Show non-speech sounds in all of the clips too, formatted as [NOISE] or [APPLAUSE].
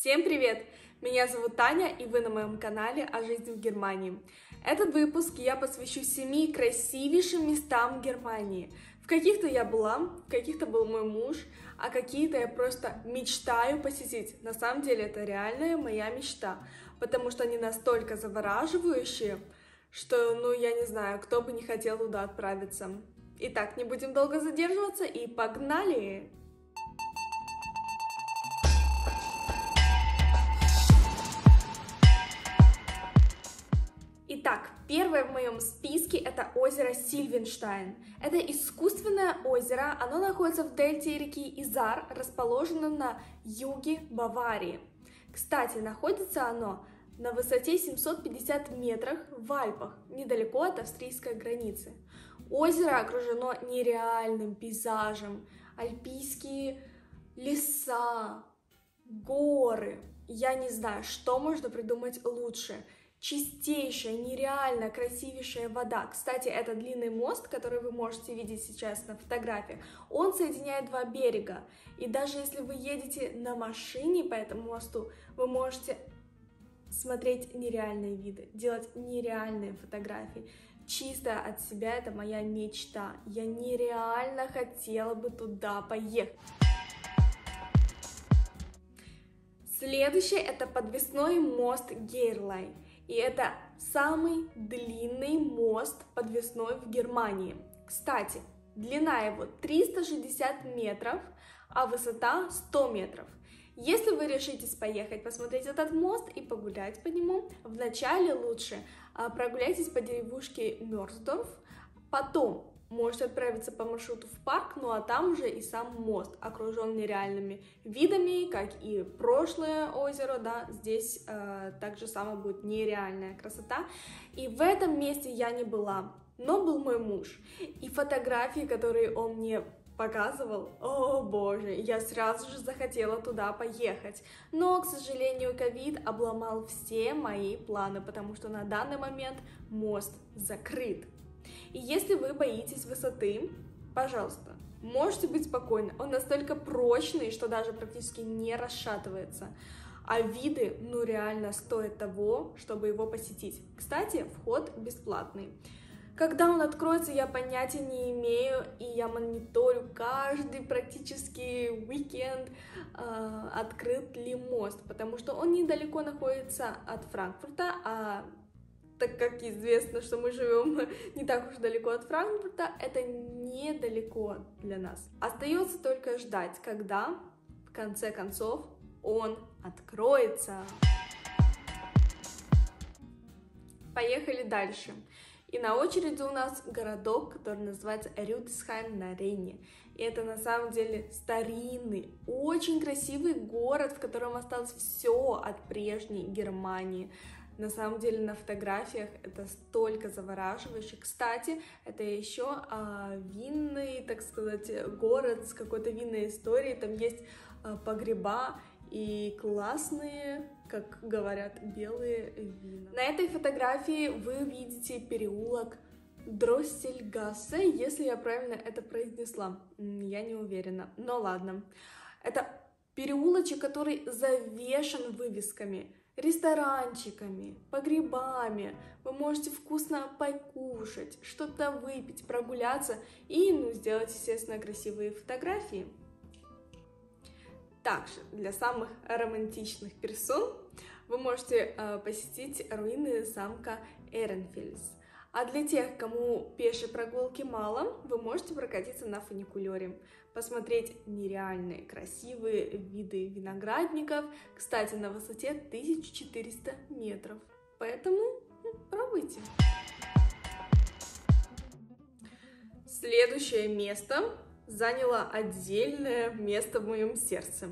Всем привет! Меня зовут Таня, и вы на моем канале о жизни в Германии. Этот выпуск я посвящу семи красивейшим местам Германии. В каких-то я была, в каких-то был мой муж, а какие-то я просто мечтаю посетить. На самом деле это реальная моя мечта, потому что они настолько завораживающие, что, ну, я не знаю, кто бы не хотел туда отправиться. Итак, не будем долго задерживаться и погнали! Первое в моем списке это озеро Сильвенштайн. Это искусственное озеро, оно находится в дельте реки Изар, расположено на юге Баварии. Кстати, находится оно на высоте 750 метрах в Альпах, недалеко от австрийской границы. Озеро окружено нереальным пейзажем, альпийские леса, горы. Я не знаю, что можно придумать лучше. Чистейшая, нереально красивейшая вода. Кстати, это длинный мост, который вы можете видеть сейчас на фотографиях. Он соединяет два берега. И даже если вы едете на машине по этому мосту, вы можете смотреть нереальные виды, делать нереальные фотографии. Чисто от себя это моя мечта. Я нереально хотела бы туда поехать. Следующий это подвесной мост Гейрлайн. И это самый длинный мост подвесной в Германии. Кстати, длина его 360 метров, а высота 100 метров. Если вы решитесь поехать посмотреть этот мост и погулять по нему, вначале лучше а, прогуляйтесь по деревушке Мёрсдорф, потом можете отправиться по маршруту в парк, ну а там уже и сам мост, окружен нереальными видами, как и прошлое озеро, да, здесь э, так же само будет нереальная красота. И в этом месте я не была, но был мой муж. И фотографии, которые он мне показывал, о боже, я сразу же захотела туда поехать. Но, к сожалению, ковид обломал все мои планы, потому что на данный момент мост закрыт. И если вы боитесь высоты, пожалуйста, можете быть спокойны. Он настолько прочный, что даже практически не расшатывается. А виды, ну, реально стоят того, чтобы его посетить. Кстати, вход бесплатный. Когда он откроется, я понятия не имею, и я мониторю каждый практически уикенд, э, открыт ли мост, потому что он недалеко находится от Франкфурта, а так как известно, что мы живем [LAUGHS] не так уж далеко от Франкфурта, это недалеко для нас. Остается только ждать, когда, в конце концов, он откроется. Поехали дальше. И на очереди у нас городок, который называется Рюдсхайм на Рейне. И это на самом деле старинный, очень красивый город, в котором осталось все от прежней Германии. На самом деле на фотографиях это столько завораживающе. Кстати, это еще а, винный, так сказать, город с какой-то винной историей. Там есть а, погреба и классные, как говорят, белые вина. На этой фотографии вы видите переулок Дроссельгассе, если я правильно это произнесла. Я не уверена, но ладно. Это переулочек, который завешен вывесками, ресторанчиками, погребами. Вы можете вкусно покушать, что-то выпить, прогуляться и ну, сделать, естественно, красивые фотографии. Также для самых романтичных персон вы можете э, посетить руины замка Эренфельс. А для тех, кому пешей прогулки мало, вы можете прокатиться на фуникулере, посмотреть нереальные красивые виды виноградников, кстати, на высоте 1400 метров. Поэтому пробуйте. Следующее место заняла отдельное место в моем сердце.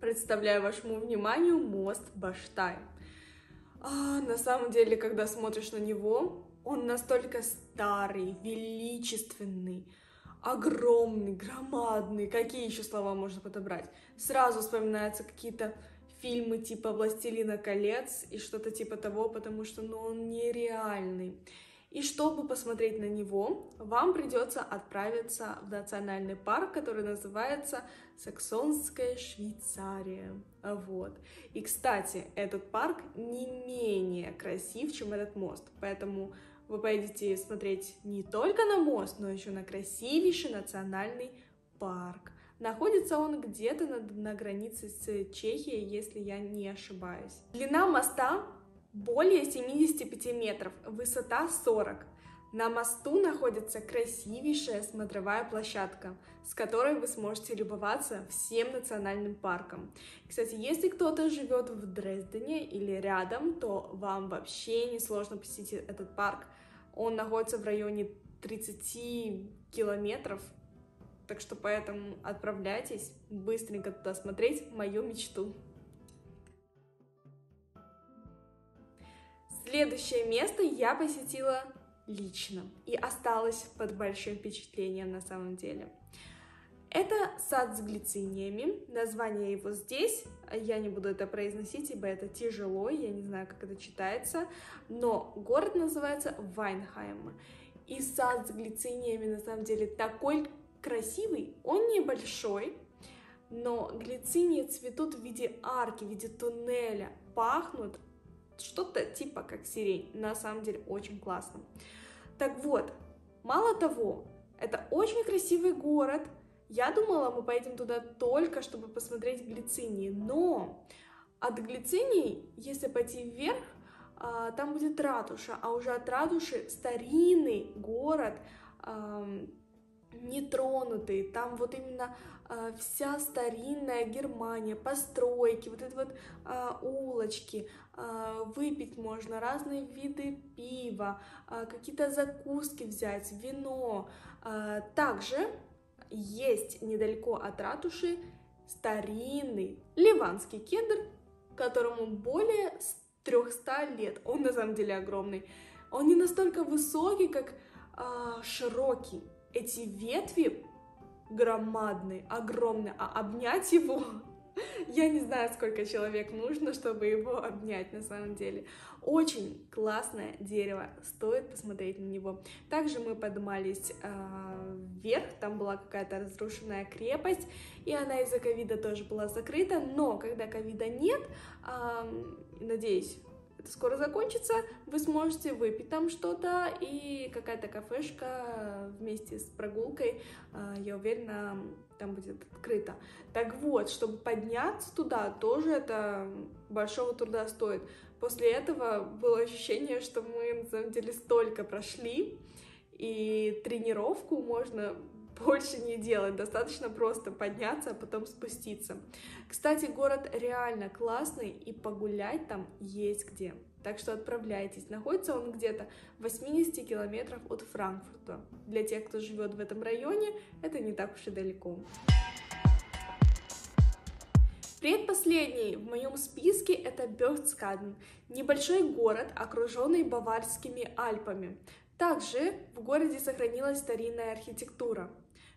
Представляю вашему вниманию мост Баштай. А, на самом деле, когда смотришь на него, он настолько старый, величественный, огромный, громадный. Какие еще слова можно подобрать? Сразу вспоминаются какие-то фильмы типа «Властелина колец» и что-то типа того, потому что ну, он нереальный. И чтобы посмотреть на него, вам придется отправиться в национальный парк, который называется Саксонская Швейцария. Вот. И, кстати, этот парк не менее красив, чем этот мост. Поэтому вы поедете смотреть не только на мост, но еще на красивейший национальный парк. Находится он где-то на, на границе с Чехией, если я не ошибаюсь. Длина моста более 75 метров, высота 40. На мосту находится красивейшая смотровая площадка, с которой вы сможете любоваться всем национальным парком. Кстати, если кто-то живет в Дрездене или рядом, то вам вообще не сложно посетить этот парк. Он находится в районе 30 километров, так что поэтому отправляйтесь быстренько туда смотреть мою мечту. Следующее место я посетила лично и осталась под большим впечатлением на самом деле. Это сад с глициниями, название его здесь, я не буду это произносить, ибо это тяжело, я не знаю, как это читается, но город называется Вайнхайм. И сад с глициниями на самом деле такой красивый, он небольшой, но глицинии цветут в виде арки, в виде туннеля, пахнут что-то типа как сирень. На самом деле очень классно. Так вот, мало того, это очень красивый город. Я думала, мы поедем туда только, чтобы посмотреть глицинии, но от глицинии, если пойти вверх, а, там будет ратуша, а уже от ратуши старинный город, нетронутый, там вот именно э, вся старинная Германия, постройки, вот эти вот э, улочки, выпить можно разные виды пива, какие-то закуски взять, вино. Также есть недалеко от ратуши старинный ливанский кедр, которому более 300 лет. Он на самом деле огромный. Он не настолько высокий, как э, широкий эти ветви громадные, огромные, а обнять его, я не знаю, сколько человек нужно, чтобы его обнять на самом деле. Очень классное дерево, стоит посмотреть на него. Также мы поднимались э, вверх, там была какая-то разрушенная крепость, и она из-за ковида тоже была закрыта, но когда ковида нет, э, надеюсь, это скоро закончится, вы сможете выпить там что-то, и какая-то кафешка вместе с прогулкой, а, я уверена, там будет открыто. Так вот, чтобы подняться туда, тоже это большого труда стоит. После этого было ощущение, что мы, на самом деле, столько прошли, и тренировку можно больше не делать, достаточно просто подняться, а потом спуститься. Кстати, город реально классный, и погулять там есть где. Так что отправляйтесь. Находится он где-то в 80 километров от Франкфурта. Для тех, кто живет в этом районе, это не так уж и далеко. Предпоследний в моем списке это Бёрдскаден, небольшой город, окруженный Баварскими Альпами. Также в городе сохранилась старинная архитектура.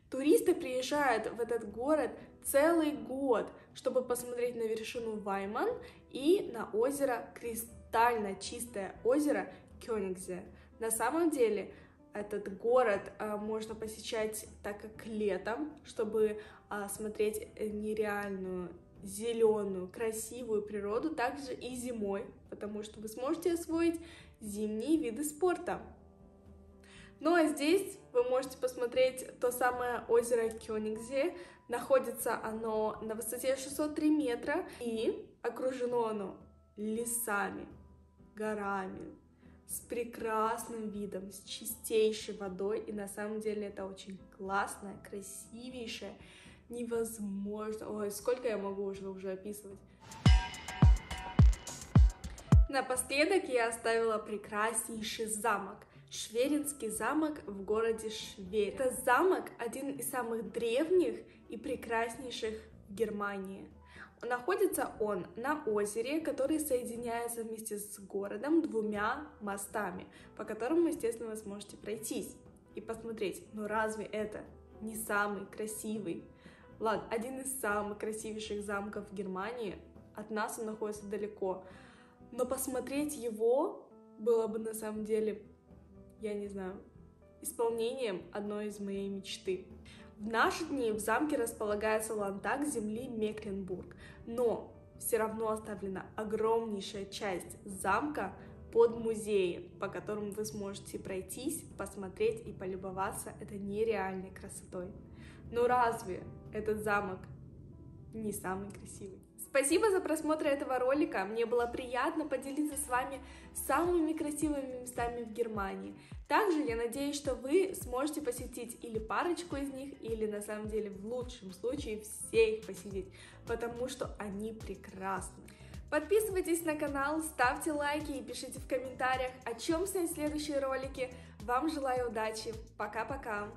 Туристы приезжают в этот город целый год, чтобы посмотреть на вершину Вайман и на озеро, кристально чистое озеро Кёнигзе. На самом деле, этот город а, можно посещать так как летом, чтобы а, смотреть нереальную зеленую, красивую природу, также и зимой, потому что вы сможете освоить зимние виды спорта. Ну а здесь вы можете посмотреть то самое озеро Кёнигзе. Находится оно на высоте 603 метра и окружено оно лесами, горами, с прекрасным видом, с чистейшей водой. И на самом деле это очень классное, красивейшее, невозможно. Ой, сколько я могу уже, уже описывать. Напоследок я оставила прекраснейший замок. Шверинский замок в городе Шверин. Это замок один из самых древних и прекраснейших в Германии. Находится он на озере, который соединяется вместе с городом двумя мостами, по которым, естественно, вы сможете пройтись и посмотреть, но разве это не самый красивый, ладно, один из самых красивейших замков в Германии, от нас он находится далеко, но посмотреть его было бы на самом деле я не знаю, исполнением одной из моей мечты. В наши дни в замке располагается лантак земли Мекленбург, но все равно оставлена огромнейшая часть замка под музеем, по которому вы сможете пройтись, посмотреть и полюбоваться этой нереальной красотой. Но разве этот замок не самый красивый? Спасибо за просмотр этого ролика. Мне было приятно поделиться с вами самыми красивыми местами в Германии. Также я надеюсь, что вы сможете посетить или парочку из них, или на самом деле в лучшем случае все их посетить, потому что они прекрасны. Подписывайтесь на канал, ставьте лайки и пишите в комментариях, о чем снять следующие ролики. Вам желаю удачи. Пока-пока.